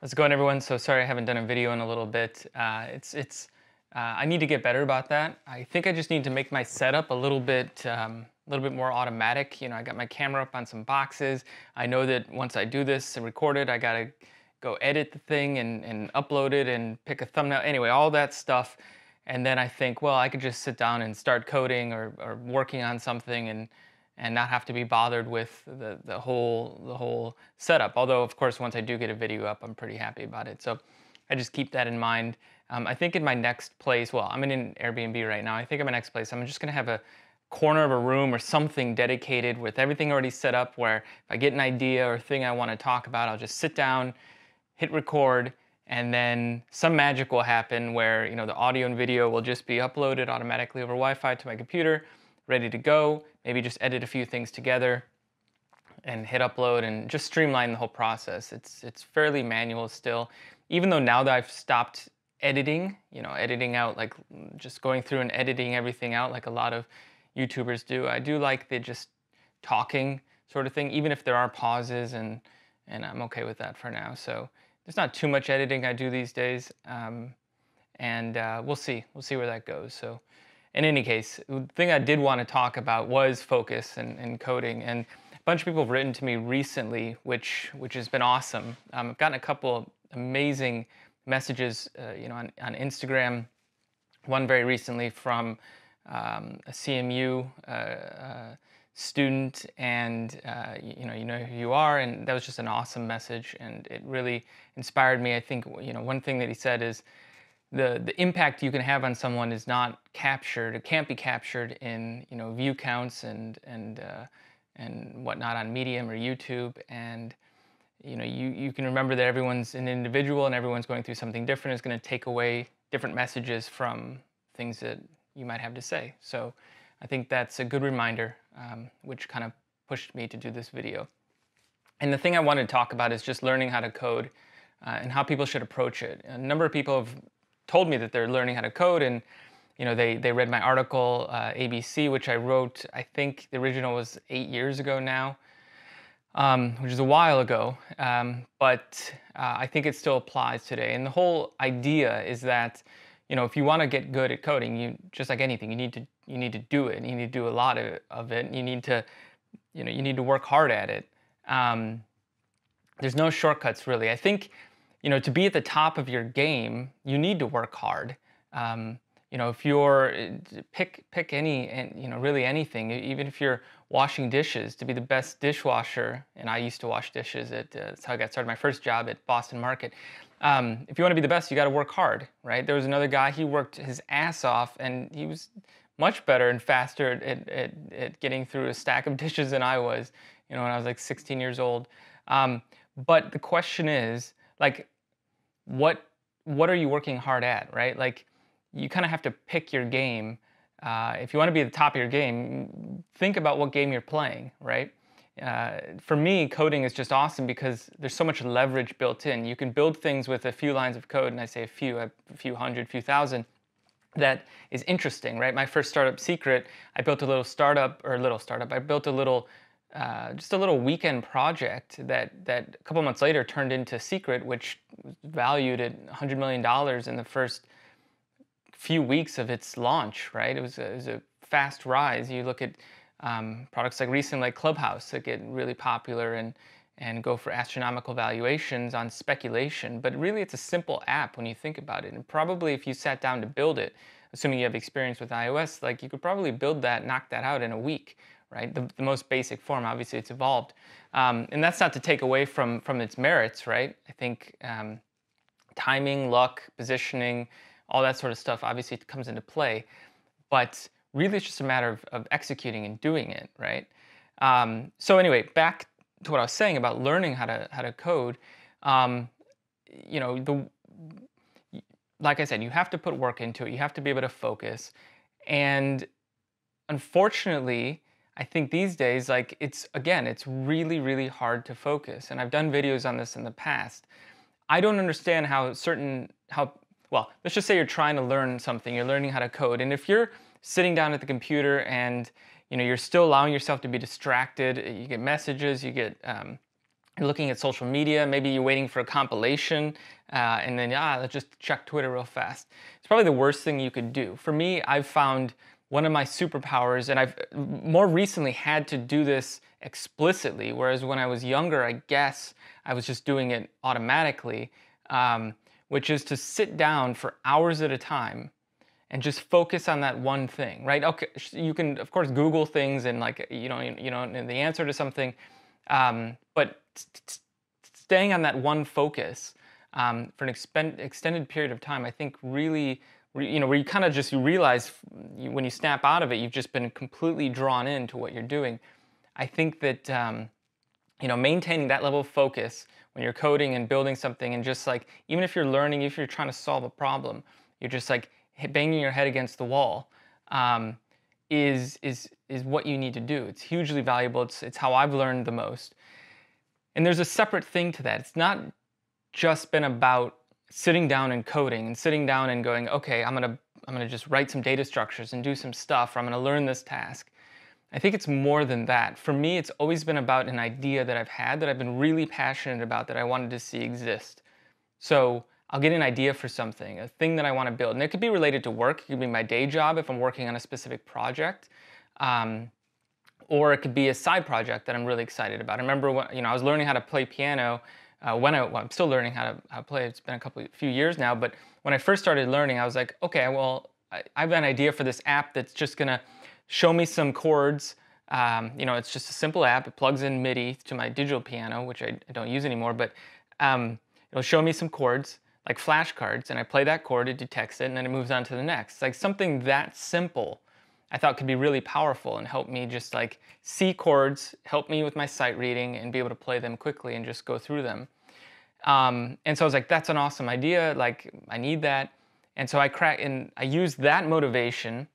How's it going, everyone? So sorry I haven't done a video in a little bit. Uh, it's it's uh, I need to get better about that. I think I just need to make my setup a little bit um, a little bit more automatic. You know, I got my camera up on some boxes. I know that once I do this and record it, I gotta go edit the thing and, and upload it and pick a thumbnail. Anyway, all that stuff. And then I think, well, I could just sit down and start coding or, or working on something and and not have to be bothered with the, the whole the whole setup. Although, of course, once I do get a video up, I'm pretty happy about it. So I just keep that in mind. Um, I think in my next place, well, I'm in an Airbnb right now. I think in my next place, I'm just gonna have a corner of a room or something dedicated with everything already set up where if I get an idea or thing I wanna talk about, I'll just sit down, hit record, and then some magic will happen where you know the audio and video will just be uploaded automatically over Wi-Fi to my computer, ready to go. Maybe just edit a few things together and hit upload and just streamline the whole process. It's it's fairly manual still, even though now that I've stopped editing, you know, editing out like just going through and editing everything out like a lot of YouTubers do. I do like the just talking sort of thing, even if there are pauses and and I'm okay with that for now. So there's not too much editing I do these days, um, and uh, we'll see. We'll see where that goes. So in any case, the thing I did want to talk about was focus and, and coding. And a bunch of people have written to me recently, which which has been awesome. Um, I've gotten a couple amazing messages, uh, you know, on, on Instagram. One very recently from um, a CMU uh, uh, student, and uh, you, you know, you know who you are, and that was just an awesome message, and it really inspired me. I think you know one thing that he said is the the impact you can have on someone is not captured. It can't be captured in you know view counts and and uh, and whatnot on Medium or YouTube. And you know you you can remember that everyone's an individual and everyone's going through something different. Is going to take away different messages from things that you might have to say. So I think that's a good reminder, um, which kind of pushed me to do this video. And the thing I wanted to talk about is just learning how to code. Uh, and how people should approach it. A number of people have told me that they're learning how to code and you know they, they read my article uh, abc which i wrote i think the original was eight years ago now um, which is a while ago um, but uh, i think it still applies today. And the whole idea is that you know if you want to get good at coding you just like anything you need to you need to do it you need to do a lot of, of it you need to you know you need to work hard at it. Um, there's no shortcuts really. I think you know, to be at the top of your game, you need to work hard. Um, you know, if you're pick pick any, you know, really anything, even if you're washing dishes, to be the best dishwasher. And I used to wash dishes at uh, that's how I got started. My first job at Boston Market. Um, if you want to be the best, you got to work hard, right? There was another guy. He worked his ass off, and he was much better and faster at, at, at getting through a stack of dishes than I was. You know, when I was like 16 years old. Um, but the question is, like what what are you working hard at, right? Like you kind of have to pick your game. Uh, if you want to be at the top of your game, think about what game you're playing, right? Uh, for me, coding is just awesome because there's so much leverage built in. You can build things with a few lines of code, and I say a few, a few hundred, few thousand, that is interesting, right? My first startup secret, I built a little startup, or a little startup, I built a little uh, just a little weekend project that that a couple months later turned into Secret, which valued at 100 million dollars in the first few weeks of its launch. Right, it was a, it was a fast rise. You look at um, products like recent like Clubhouse that get really popular and and go for astronomical valuations on speculation. But really, it's a simple app when you think about it. And probably if you sat down to build it, assuming you have experience with iOS, like you could probably build that, knock that out in a week right? The, the most basic form, obviously it's evolved. Um, and that's not to take away from, from its merits, right? I think um, timing, luck, positioning, all that sort of stuff obviously it comes into play. But really it's just a matter of, of executing and doing it, right? Um, so anyway, back to what I was saying about learning how to, how to code. Um, you know, the, like I said, you have to put work into it. You have to be able to focus. And unfortunately, I think these days, like it's again, it's really, really hard to focus. And I've done videos on this in the past. I don't understand how certain, how, well, let's just say you're trying to learn something, you're learning how to code. And if you're sitting down at the computer and you know, you're still allowing yourself to be distracted, you get messages, you get um, you're looking at social media, maybe you're waiting for a compilation, uh, and then, ah, let's just check Twitter real fast. It's probably the worst thing you could do. For me, I've found one of my superpowers, and I've more recently had to do this explicitly, whereas when I was younger, I guess I was just doing it automatically, um, which is to sit down for hours at a time and just focus on that one thing, right? Okay, you can of course Google things and like you know you know the answer to something, um, but staying on that one focus um, for an extended period of time, I think really, re- you know, where you kind of just you realize when you snap out of it, you've just been completely drawn into what you're doing. I think that um, you know maintaining that level of focus when you're coding and building something, and just like even if you're learning, if you're trying to solve a problem, you're just like banging your head against the wall. Um, is is is what you need to do. It's hugely valuable. It's it's how I've learned the most. And there's a separate thing to that. It's not just been about sitting down and coding and sitting down and going, okay, I'm gonna I'm gonna just write some data structures and do some stuff, or I'm gonna learn this task. I think it's more than that. For me, it's always been about an idea that I've had that I've been really passionate about that I wanted to see exist. So I'll get an idea for something, a thing that I want to build. And it could be related to work, it could be my day job if I'm working on a specific project. Um, or it could be a side project that I'm really excited about. I remember when, you know, I was learning how to play piano uh, when I, I'm still learning how to, how to play. It's been a couple, few years now, but when I first started learning, I was like, okay, well, I, I have an idea for this app that's just gonna show me some chords. Um, you know, it's just a simple app. It plugs in MIDI to my digital piano, which I, I don't use anymore, but um, it'll show me some chords like flashcards, and I play that chord, it detects it, and then it moves on to the next. like something that simple I thought could be really powerful and help me just like see chords, help me with my sight reading, and be able to play them quickly and just go through them. Um, and so I was like, that's an awesome idea. Like, I need that. And so I crack and I used that motivation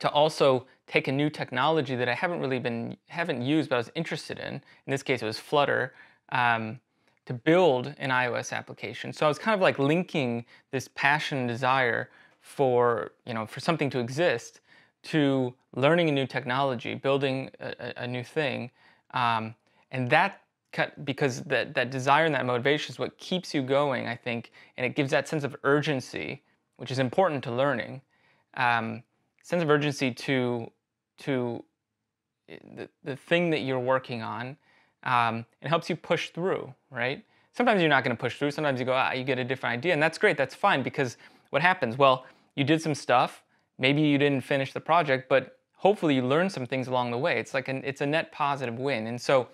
to also take a new technology that I haven't really been haven't used, but I was interested in. In this case, it was Flutter. Um, to build an iOS application. So I was kind of like linking this passion and desire for you know for something to exist to learning a new technology, building a, a new thing, um, and that because that that desire and that motivation is what keeps you going, I think, and it gives that sense of urgency, which is important to learning. Um, sense of urgency to to the, the thing that you're working on. Um, it helps you push through, right? Sometimes you're not going to push through. Sometimes you go, ah, you get a different idea, and that's great. That's fine because what happens? Well, you did some stuff Maybe you didn't finish the project, but hopefully you learned some things along the way. It's like an, it's a net positive win. And so,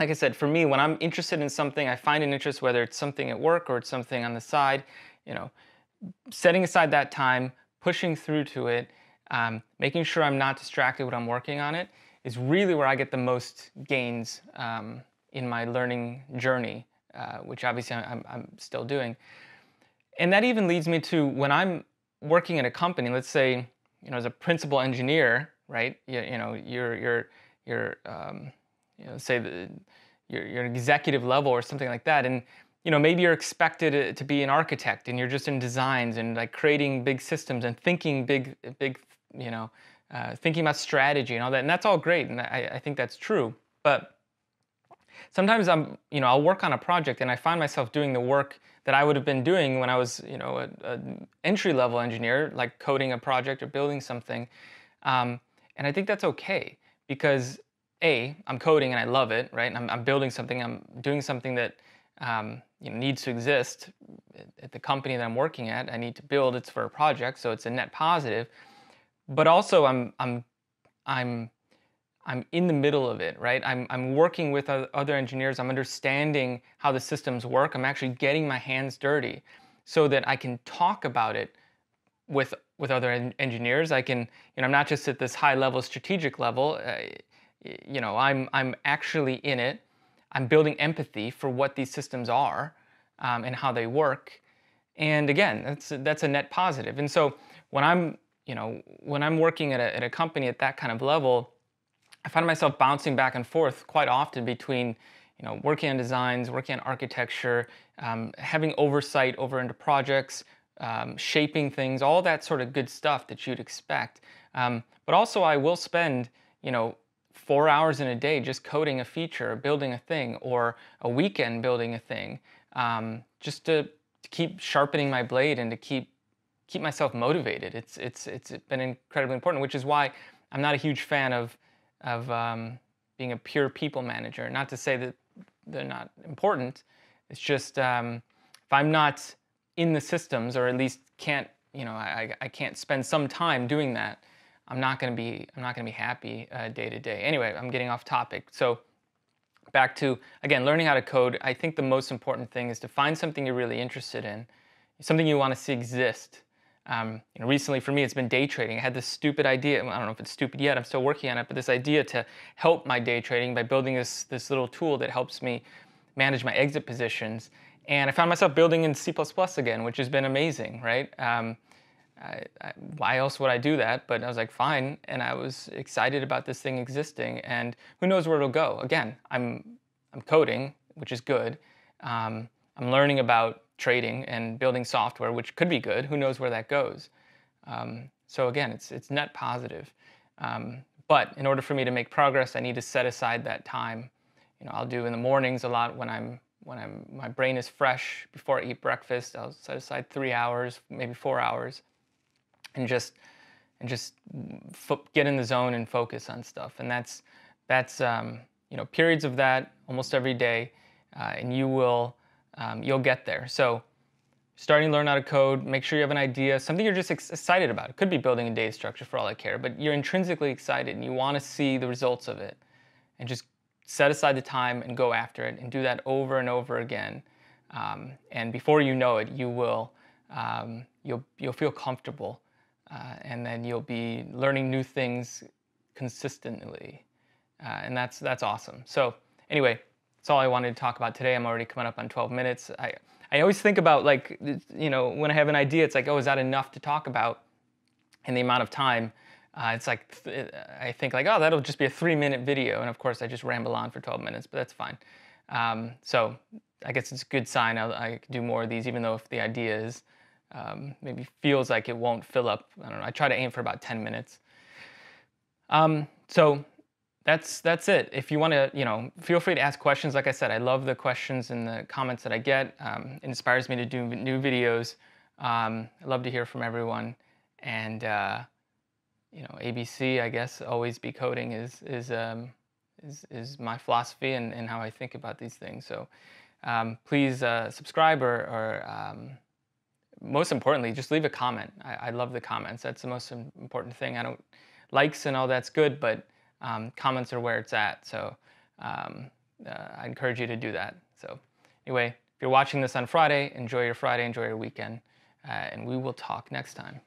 like I said, for me, when I'm interested in something, I find an interest, whether it's something at work or it's something on the side, you know, setting aside that time, pushing through to it, um, making sure I'm not distracted when I'm working on it is really where I get the most gains um, in my learning journey, uh, which obviously I'm, I'm still doing. And that even leads me to when I'm working in a company, let's say, you know, as a principal engineer, right? You, you know, you're you're you're um, you know, say the you're, you're an executive level or something like that, and you know, maybe you're expected to be an architect and you're just in designs and like creating big systems and thinking big, big, you know, uh, thinking about strategy and all that. And that's all great. And I, I think that's true. But sometimes I'm, you know, I'll work on a project and I find myself doing the work that I would have been doing when I was, you know, an entry level engineer, like coding a project or building something. Um, and I think that's okay because a, I'm coding and I love it, right? I'm, I'm building something, I'm doing something that um, you know, needs to exist at the company that I'm working at. I need to build. It's for a project, so it's a net positive. But also, I'm I'm I'm I'm in the middle of it, right? I'm, I'm working with other engineers. I'm understanding how the systems work. I'm actually getting my hands dirty so that I can talk about it with, with other en engineers. I can, you know, I'm not just at this high level strategic level. Uh, you know, I'm, I'm actually in it. I'm building empathy for what these systems are um, and how they work. And again, that's, that's a net positive. And so when I'm, you know, when I'm working at a, at a company at that kind of level, I find myself bouncing back and forth quite often between you know, working on designs, working on architecture, um, having oversight over into projects, um, shaping things, all that sort of good stuff that you'd expect. Um, but also I will spend, you know, four hours in a day just coding a feature, building a thing, or a weekend building a thing, um, just to, to, keep sharpening my blade and to keep keep myself motivated. It's it's it's been incredibly important, which is why I'm not a huge fan of of um, being a pure people manager. Not to say that they're not important. It's just um, if I'm not in the systems, or at least can't you know I, I can't spend some time doing that I'm not going to be I'm not going to be happy uh, day to day. Anyway, I'm getting off topic. So back to again learning how to code. I think the most important thing is to find something you're really interested in, something you want to see exist. Um, you know, recently for me, it's been day trading. I had this stupid idea. I don't know if it's stupid yet. I'm still working on it, but this idea to help my day trading by building this this little tool that helps me manage my exit positions. And I found myself building in C++ again, which has been amazing, right? Um, I, I, why else would I do that? But I was like, fine. And I was excited about this thing existing. And who knows where it'll go? Again, I'm, I'm coding, which is good. Um, I'm learning about trading and building software, which could be good. Who knows where that goes? Um, so again, it's, it's net positive. Um, but in order for me to make progress, I need to set aside that time. You know, I'll do in the mornings a lot when I'm when I'm my brain is fresh before I eat breakfast. I'll set aside three hours, maybe four hours and just and just get in the zone and focus on stuff. And that's that's um, you know periods of that almost every day, uh, and you will um, you'll get there. So starting to learn how to code, make sure you have an idea, something you're just excited about. It could be building a data structure for all I care, but you're intrinsically excited and you want to see the results of it, and just set aside the time and go after it and do that over and over again. Um, and before you know it, you will um, you'll you'll feel comfortable uh, and then you'll be learning new things consistently, uh, and that's that's awesome. So anyway, that's all I wanted to talk about today. I'm already coming up on 12 minutes. I I always think about like you know when I have an idea, it's like oh is that enough to talk about in the amount of time? Uh, it's like I think like oh that'll just be a three minute video, and of course I just ramble on for 12 minutes, but that's fine. Um, so I guess it's a good sign I'll, I do more of these, even though if the idea is um, maybe feels like it won't fill up. I don't know. I try to aim for about 10 minutes. Um, so that's that's it. If you want to, you know, feel free to ask questions. Like I said, I love the questions and the comments that I get. Um, it inspires me to do new videos. Um, I love to hear from everyone. And uh, you know, ABC, I guess, always be coding is is um, is, is my philosophy and, and how I think about these things. So um, please uh, subscribe or, or um, most importantly, just leave a comment. I, I, love the comments. That's the most important thing. I don't likes and all that's good, but um, comments are where it's at. So um, uh, I encourage you to do that. So anyway, if you're watching this on Friday, enjoy your Friday, enjoy your weekend, uh, and we will talk next time.